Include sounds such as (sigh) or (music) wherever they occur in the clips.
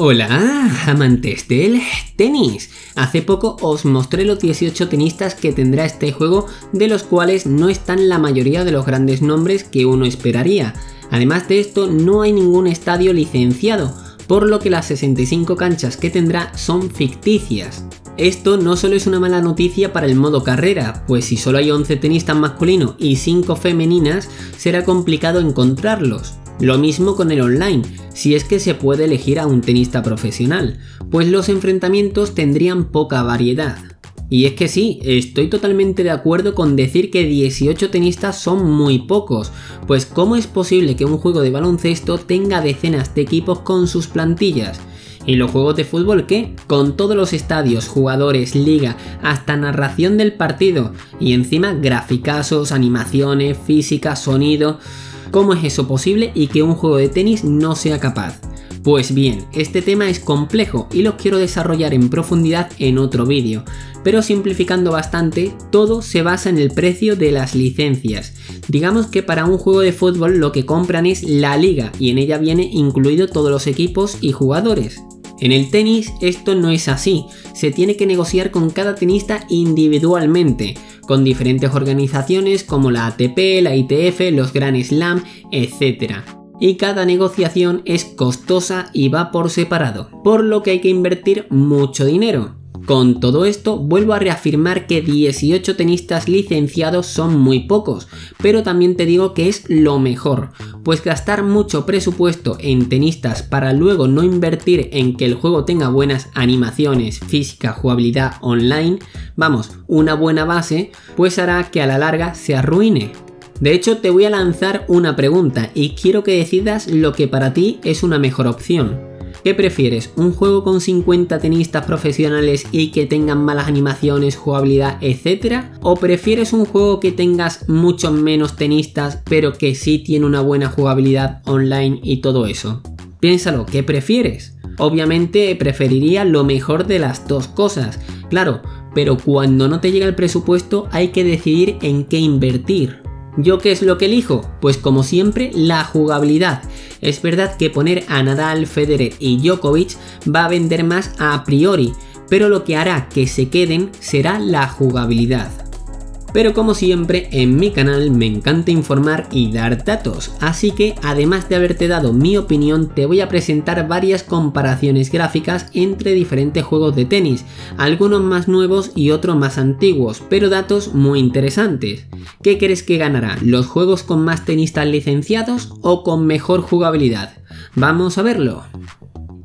Hola, amantes del tenis. Hace poco os mostré los 18 tenistas que tendrá este juego, de los cuales no están la mayoría de los grandes nombres que uno esperaría. Además de esto, no hay ningún estadio licenciado, por lo que las 65 canchas que tendrá son ficticias. Esto no solo es una mala noticia para el modo carrera, pues si solo hay 11 tenistas masculinos y 5 femeninas, será complicado encontrarlos. Lo mismo con el online, si es que se puede elegir a un tenista profesional, pues los enfrentamientos tendrían poca variedad. Y es que sí, estoy totalmente de acuerdo con decir que 18 tenistas son muy pocos, pues ¿cómo es posible que un juego de baloncesto tenga decenas de equipos con sus plantillas? ¿Y los juegos de fútbol qué? Con todos los estadios, jugadores, liga, hasta narración del partido, y encima graficazos, animaciones, física, sonido... ¿Cómo es eso posible y que un juego de tenis no sea capaz? Pues bien, este tema es complejo y lo quiero desarrollar en profundidad en otro vídeo, pero simplificando bastante, todo se basa en el precio de las licencias. Digamos que para un juego de fútbol lo que compran es la liga y en ella viene incluido todos los equipos y jugadores. En el tenis esto no es así, se tiene que negociar con cada tenista individualmente, con diferentes organizaciones como la ATP, la ITF, los Grand Slam, etc. Y cada negociación es costosa y va por separado, por lo que hay que invertir mucho dinero. Con todo esto, vuelvo a reafirmar que 18 tenistas licenciados son muy pocos, pero también te digo que es lo mejor, pues gastar mucho presupuesto en tenistas para luego no invertir en que el juego tenga buenas animaciones, física, jugabilidad online, vamos, una buena base, pues hará que a la larga se arruine. De hecho, te voy a lanzar una pregunta y quiero que decidas lo que para ti es una mejor opción. ¿Qué prefieres? ¿Un juego con 50 tenistas profesionales y que tengan malas animaciones, jugabilidad, etcétera? ¿O prefieres un juego que tengas muchos menos tenistas pero que sí tiene una buena jugabilidad online y todo eso? Piénsalo, ¿qué prefieres? Obviamente preferiría lo mejor de las dos cosas, claro, pero cuando no te llega el presupuesto hay que decidir en qué invertir. ¿Yo qué es lo que elijo? Pues como siempre, la jugabilidad. Es verdad que poner a Nadal, Federer y Djokovic va a vender más a priori, pero lo que hará que se queden será la jugabilidad. Pero como siempre, en mi canal me encanta informar y dar datos, así que además de haberte dado mi opinión, te voy a presentar varias comparaciones gráficas entre diferentes juegos de tenis, algunos más nuevos y otros más antiguos, pero datos muy interesantes. ¿Qué crees que ganará? ¿Los juegos con más tenistas licenciados o con mejor jugabilidad? Vamos a verlo.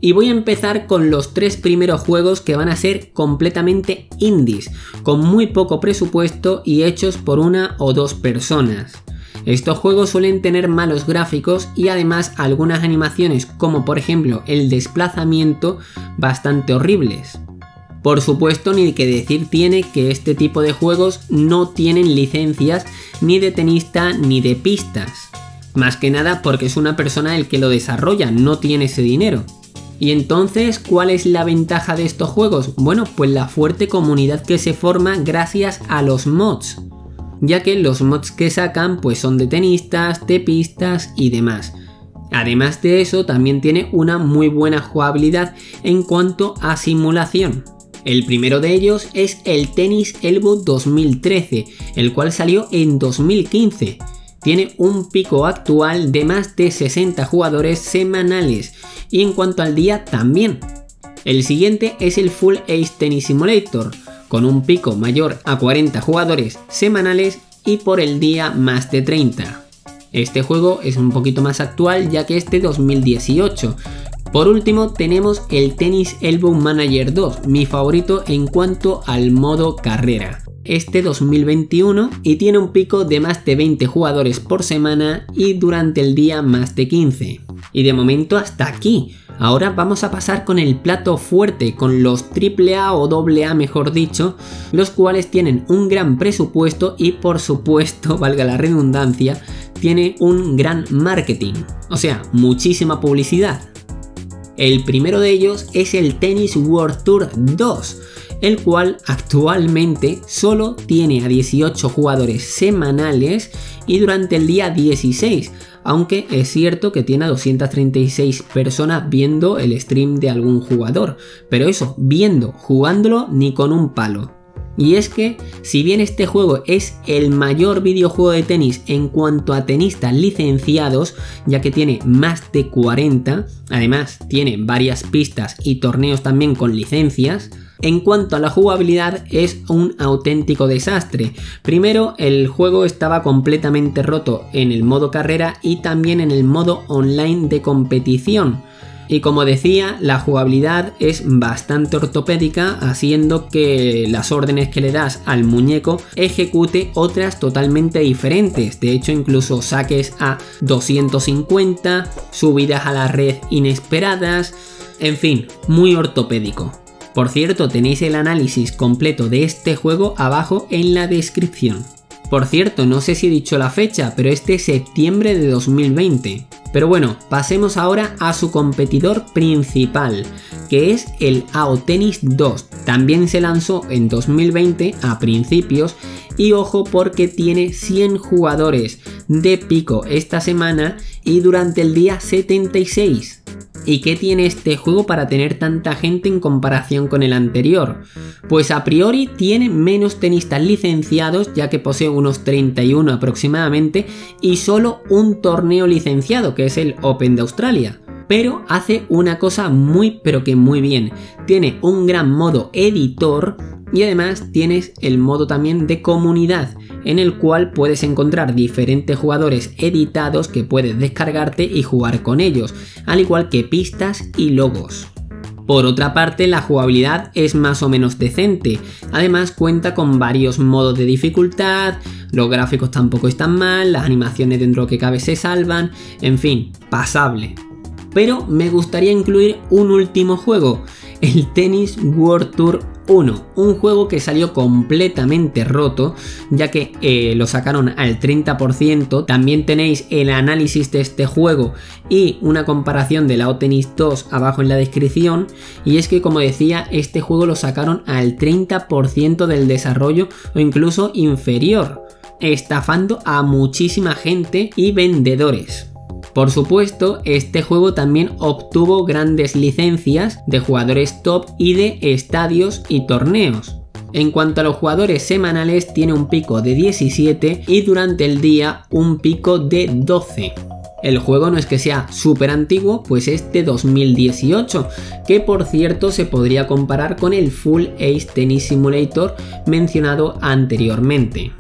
Y voy a empezar con los tres primeros juegos que van a ser completamente indies, con muy poco presupuesto y hechos por una o dos personas. Estos juegos suelen tener malos gráficos y además algunas animaciones como por ejemplo el desplazamiento bastante horribles. Por supuesto ni que decir tiene que este tipo de juegos no tienen licencias ni de tenista ni de pistas. Más que nada porque es una persona el que lo desarrolla, no tiene ese dinero. Y entonces, ¿cuál es la ventaja de estos juegos? Bueno, pues la fuerte comunidad que se forma gracias a los mods. Ya que los mods que sacan pues son de tenistas, de pistas y demás. Además de eso, también tiene una muy buena jugabilidad en cuanto a simulación. El primero de ellos es el Tennis Elbow 2013, el cual salió en 2015 tiene un pico actual de más de 60 jugadores semanales y en cuanto al día también. El siguiente es el Full Ace Tennis Simulator, con un pico mayor a 40 jugadores semanales y por el día más de 30. Este juego es un poquito más actual ya que es de 2018. Por último tenemos el Tennis Elbow Manager 2, mi favorito en cuanto al modo carrera este 2021 y tiene un pico de más de 20 jugadores por semana y durante el día más de 15. Y de momento hasta aquí. Ahora vamos a pasar con el plato fuerte, con los AAA o AA mejor dicho, los cuales tienen un gran presupuesto y por supuesto, (laughs) valga la redundancia, tiene un gran marketing, o sea, muchísima publicidad. El primero de ellos es el Tennis World Tour 2, el cual actualmente solo tiene a 18 jugadores semanales y durante el día 16, aunque es cierto que tiene a 236 personas viendo el stream de algún jugador, pero eso, viendo, jugándolo ni con un palo. Y es que, si bien este juego es el mayor videojuego de tenis en cuanto a tenistas licenciados, ya que tiene más de 40, además tiene varias pistas y torneos también con licencias, en cuanto a la jugabilidad es un auténtico desastre. Primero el juego estaba completamente roto en el modo carrera y también en el modo online de competición. Y como decía, la jugabilidad es bastante ortopédica, haciendo que las órdenes que le das al muñeco ejecute otras totalmente diferentes. De hecho, incluso saques a 250, subidas a la red inesperadas, en fin, muy ortopédico. Por cierto, tenéis el análisis completo de este juego abajo en la descripción. Por cierto, no sé si he dicho la fecha, pero este es septiembre de 2020. Pero bueno, pasemos ahora a su competidor principal, que es el AO Tennis 2. También se lanzó en 2020 a principios y ojo porque tiene 100 jugadores de pico esta semana y durante el día 76. ¿Y qué tiene este juego para tener tanta gente en comparación con el anterior? Pues a priori tiene menos tenistas licenciados ya que posee unos 31 aproximadamente y solo un torneo licenciado que es el Open de Australia pero hace una cosa muy pero que muy bien. Tiene un gran modo editor y además tienes el modo también de comunidad en el cual puedes encontrar diferentes jugadores editados que puedes descargarte y jugar con ellos, al igual que pistas y logos. Por otra parte, la jugabilidad es más o menos decente, además cuenta con varios modos de dificultad, los gráficos tampoco están mal, las animaciones dentro que cabe se salvan, en fin, pasable. Pero me gustaría incluir un último juego, el Tennis World Tour 1, un juego que salió completamente roto, ya que eh, lo sacaron al 30%. También tenéis el análisis de este juego y una comparación de la Otenis 2 abajo en la descripción. Y es que, como decía, este juego lo sacaron al 30% del desarrollo o incluso inferior, estafando a muchísima gente y vendedores. Por supuesto, este juego también obtuvo grandes licencias de jugadores top y de estadios y torneos. En cuanto a los jugadores semanales, tiene un pico de 17 y durante el día un pico de 12. El juego no es que sea súper antiguo, pues es de 2018, que por cierto se podría comparar con el Full Ace Tennis Simulator mencionado anteriormente.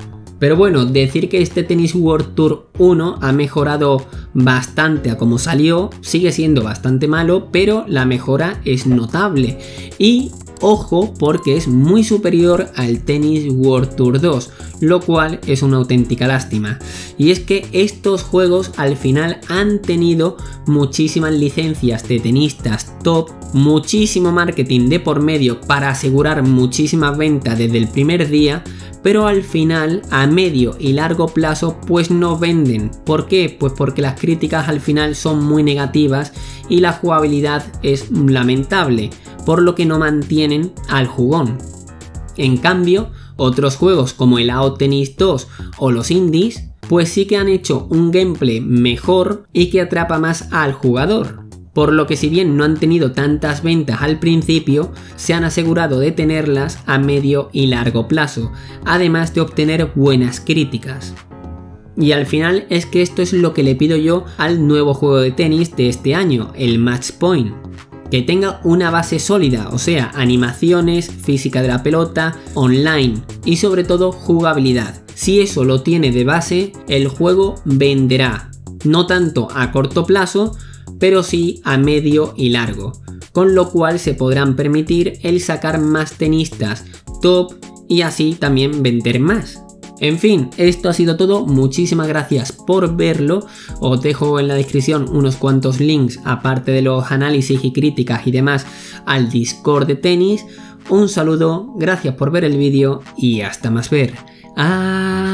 Pero bueno, decir que este Tennis World Tour 1 ha mejorado bastante a como salió, sigue siendo bastante malo, pero la mejora es notable. Y ojo porque es muy superior al Tennis World Tour 2, lo cual es una auténtica lástima. Y es que estos juegos al final han tenido muchísimas licencias de tenistas top, muchísimo marketing de por medio para asegurar muchísimas ventas desde el primer día, pero al final a medio y largo plazo pues no venden. ¿Por qué? Pues porque las críticas al final son muy negativas y la jugabilidad es lamentable, por lo que no mantienen al jugón. En cambio, otros juegos como el AO Tennis 2 o los indies pues sí que han hecho un gameplay mejor y que atrapa más al jugador por lo que si bien no han tenido tantas ventas al principio, se han asegurado de tenerlas a medio y largo plazo, además de obtener buenas críticas. Y al final es que esto es lo que le pido yo al nuevo juego de tenis de este año, el Match Point. Que tenga una base sólida, o sea, animaciones, física de la pelota, online y sobre todo jugabilidad. Si eso lo tiene de base, el juego venderá. No tanto a corto plazo, pero sí a medio y largo, con lo cual se podrán permitir el sacar más tenistas top y así también vender más. En fin, esto ha sido todo, muchísimas gracias por verlo, os dejo en la descripción unos cuantos links aparte de los análisis y críticas y demás al Discord de tenis, un saludo, gracias por ver el vídeo y hasta más ver. Adiós.